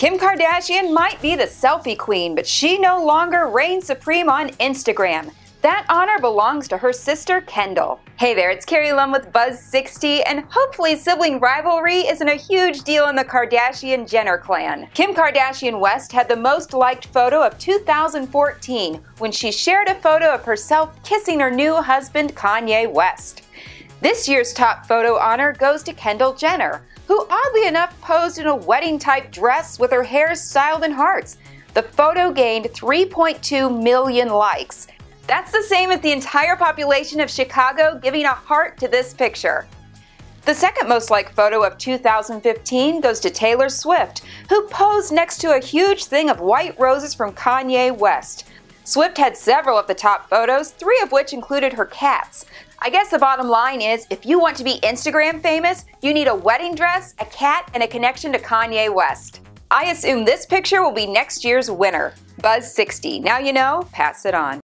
Kim Kardashian might be the selfie queen, but she no longer reigns supreme on Instagram. That honor belongs to her sister Kendall. Hey there, it's Keri Lumm with Buzz60, and hopefully sibling rivalry isn't a huge deal in the Kardashian Jenner clan. Kim Kardashian West had the most liked photo of 2014 when she shared a photo of herself kissing her new husband Kanye West. This year's top photo honor goes to Kendall Jenner, who oddly enough posed in a wedding type dress with her hair styled in hearts. The photo gained 3.2 million likes. That's the same as the entire population of Chicago giving a heart to this picture. The second most liked photo of 2015 goes to Taylor Swift, who posed next to a huge thing of white roses from Kanye West. Swift had several of the top photos, three of which included her cats. I guess the bottom line is if you want to be Instagram famous, you need a wedding dress, a cat, and a connection to Kanye West. I assume this picture will be next year's winner. Buzz60. Now you know, pass it on.